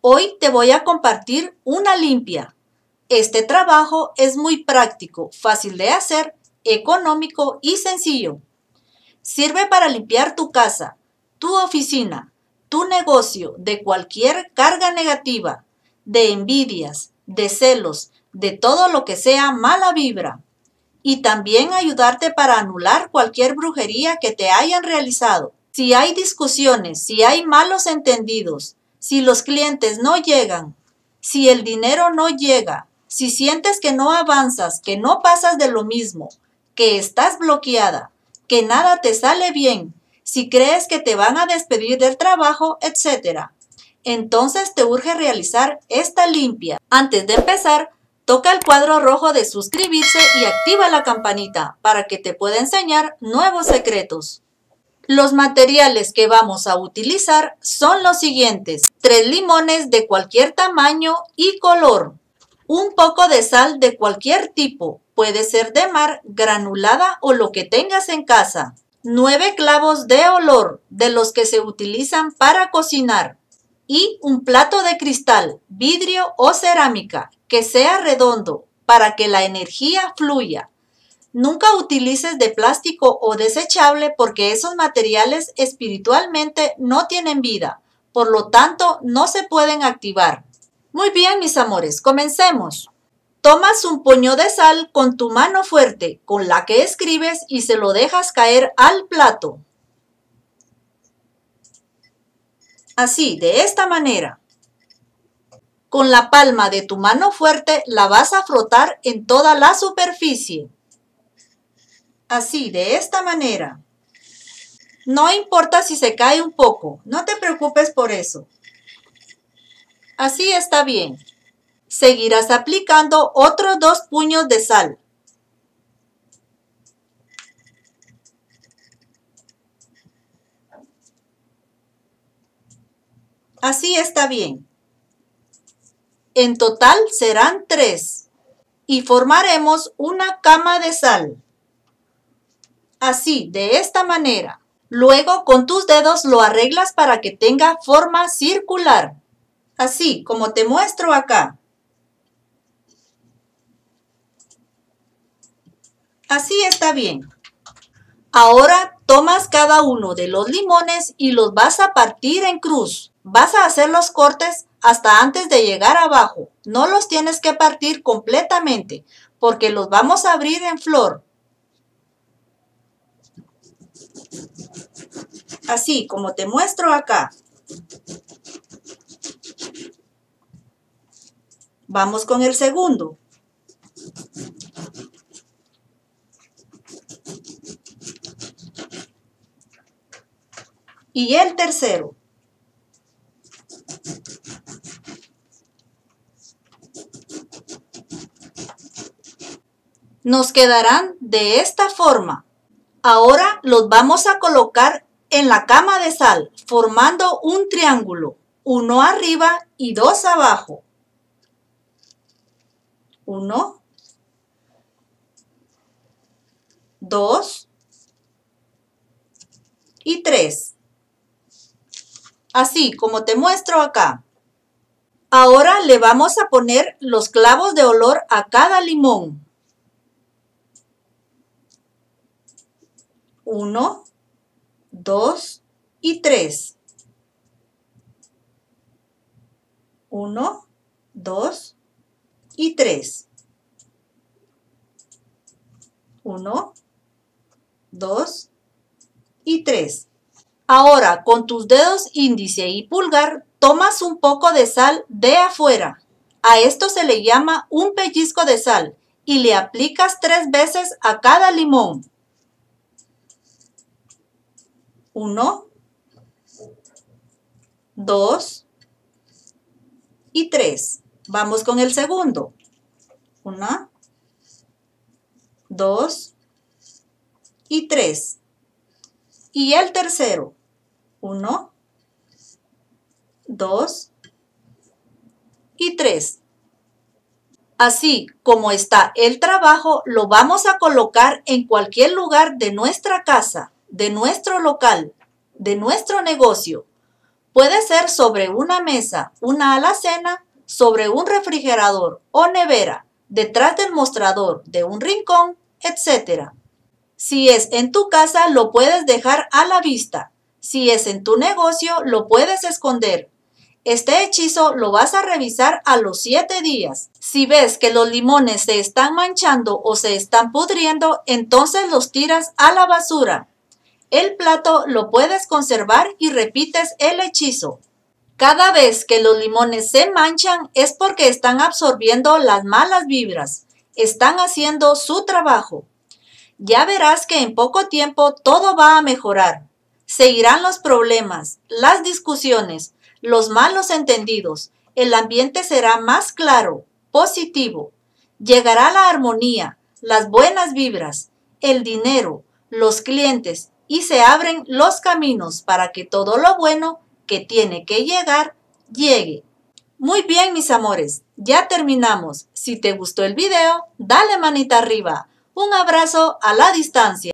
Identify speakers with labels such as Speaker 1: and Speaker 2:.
Speaker 1: Hoy te voy a compartir una limpia. Este trabajo es muy práctico, fácil de hacer, económico y sencillo. Sirve para limpiar tu casa, tu oficina, tu negocio de cualquier carga negativa, de envidias, de celos, de todo lo que sea mala vibra. Y también ayudarte para anular cualquier brujería que te hayan realizado. Si hay discusiones, si hay malos entendidos, si los clientes no llegan, si el dinero no llega, si sientes que no avanzas, que no pasas de lo mismo, que estás bloqueada, que nada te sale bien, si crees que te van a despedir del trabajo, etc. Entonces te urge realizar esta limpia. Antes de empezar, toca el cuadro rojo de suscribirse y activa la campanita para que te pueda enseñar nuevos secretos. Los materiales que vamos a utilizar son los siguientes. Tres limones de cualquier tamaño y color. Un poco de sal de cualquier tipo. Puede ser de mar, granulada o lo que tengas en casa. Nueve clavos de olor de los que se utilizan para cocinar. Y un plato de cristal, vidrio o cerámica que sea redondo para que la energía fluya. Nunca utilices de plástico o desechable porque esos materiales espiritualmente no tienen vida, por lo tanto no se pueden activar. Muy bien, mis amores, comencemos. Tomas un puño de sal con tu mano fuerte con la que escribes y se lo dejas caer al plato. Así, de esta manera. Con la palma de tu mano fuerte la vas a frotar en toda la superficie. Así, de esta manera. No importa si se cae un poco, no te preocupes por eso. Así está bien. Seguirás aplicando otros dos puños de sal. Así está bien. En total serán tres. Y formaremos una cama de sal. Así, de esta manera. Luego con tus dedos lo arreglas para que tenga forma circular. Así como te muestro acá. Así está bien. Ahora tomas cada uno de los limones y los vas a partir en cruz. Vas a hacer los cortes hasta antes de llegar abajo. No los tienes que partir completamente porque los vamos a abrir en flor. Así como te muestro acá. Vamos con el segundo. Y el tercero. Nos quedarán de esta forma. Ahora los vamos a colocar en la cama de sal, formando un triángulo, uno arriba y dos abajo. Uno, dos y tres. Así como te muestro acá. Ahora le vamos a poner los clavos de olor a cada limón. Uno, dos y tres. Uno, dos y tres. Uno, dos y tres. Ahora, con tus dedos índice y pulgar, tomas un poco de sal de afuera. A esto se le llama un pellizco de sal y le aplicas tres veces a cada limón. Uno, dos y tres. Vamos con el segundo. Una, dos y tres. Y el tercero. Uno, dos y tres. Así como está el trabajo, lo vamos a colocar en cualquier lugar de nuestra casa de nuestro local, de nuestro negocio. Puede ser sobre una mesa, una alacena, sobre un refrigerador o nevera, detrás del mostrador de un rincón, etc. Si es en tu casa, lo puedes dejar a la vista. Si es en tu negocio, lo puedes esconder. Este hechizo lo vas a revisar a los 7 días. Si ves que los limones se están manchando o se están pudriendo, entonces los tiras a la basura. El plato lo puedes conservar y repites el hechizo. Cada vez que los limones se manchan es porque están absorbiendo las malas vibras. Están haciendo su trabajo. Ya verás que en poco tiempo todo va a mejorar. Seguirán los problemas, las discusiones, los malos entendidos. El ambiente será más claro, positivo. Llegará la armonía, las buenas vibras, el dinero, los clientes y se abren los caminos para que todo lo bueno que tiene que llegar, llegue. Muy bien, mis amores, ya terminamos. Si te gustó el video, dale manita arriba. Un abrazo a la distancia.